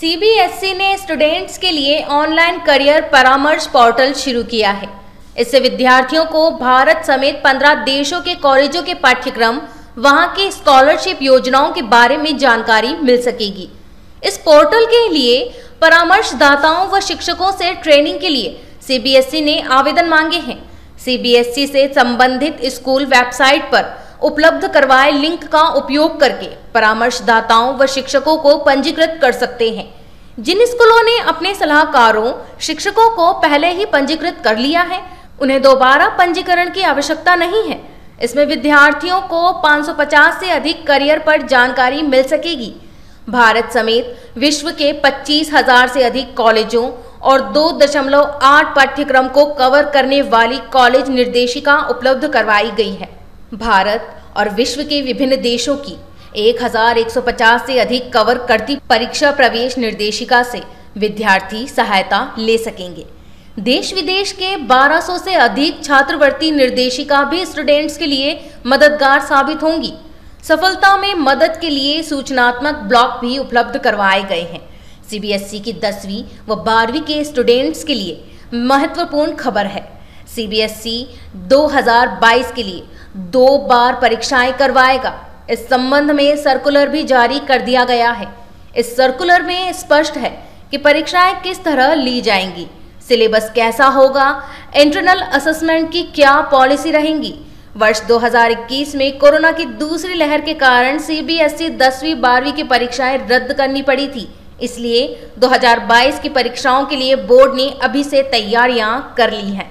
CBSE ने students के लिए ऑनलाइन करियर परामर्श पोर्टल शुरू किया है। इससे विद्यार्थियों को भारत समेत 15 देशों के कॉलेजों के पाठ्यक्रम, वहाँ की स्कॉलरशिप योजनाओं के बारे में जानकारी मिल सकेगी। इस पोर्टल के लिए परामर्शदाताओं व शिक्षकों से ट्रेनिंग के लिए सीबीएसई ने आवेदन मांगे हैं। सीबीएसई से संबंधित स्कूल वेबसाइट पर उपलब्ध करवाए लिंक का उपयोग करके परामर्शदाताओं व शिक्षकों को पंजीकृत कर सकते हैं। जिन स्कूलों ने अपने सलाहकारों, शिक्षकों को पहले ही पंजीकृत कर लिया है, उन्हें दोबारा पंजीकरण की आवश्यकता नहीं है। इसमें विद्यार्थियों को 550 से अधिक करियर पर जानकारी मिल सकेगी। भारत समेत विश्व के पच्चीस हज़ार से अधिक कॉलेजों और 2.8 पाठ्यक्रम को कवर करने वाली कॉलेज निर्देशिका उपलब्ध करवाई गई है। भारत और विश्व के विभिन्न देशों की 1150 से अधिक कवर करती परीक्षा प्रवेश निर्देशिका से विद्यार्थी सहायता ले सकेंगे। देश विदेश के 1200 से अधिक छात्रवृत्ति निर्देशिका भी स्टूडेंट्स के लिए मददगार साबित होंगी। सफलता में मदद के लिए सूचनात्मक ब्लॉक भी उपलब्ध करवाए गए हैं। सीबीएसई की दसवीं व बारहवीं के स्टूडेंट्स के लिए महत्वपूर्ण खबर है। सीबीएसई 2022 के लिए दो बार परीक्षाएँ करवाएगा। इस संबंध में सर्कुलर भी जारी कर दिया गया है। इस सर्कुलर में स्पष्ट है कि परीक्षाएँ किस तरह ली जाएँगी। सिलेबस कैसा होगा? इंटरनल असेसमेंट की क्या पॉलिसी रहेंगी? वर्ष 2021 में कोरोना की दूसरी लहर के कारण सीबीएसई 10वीं 12वीं की परीक्षाएँ रद्द करनी पड़ी थी। इसलिए 2022 की परीक्षाओं के लिए बोर्ड ने अभी से तैयारियाँ कर ली हैं।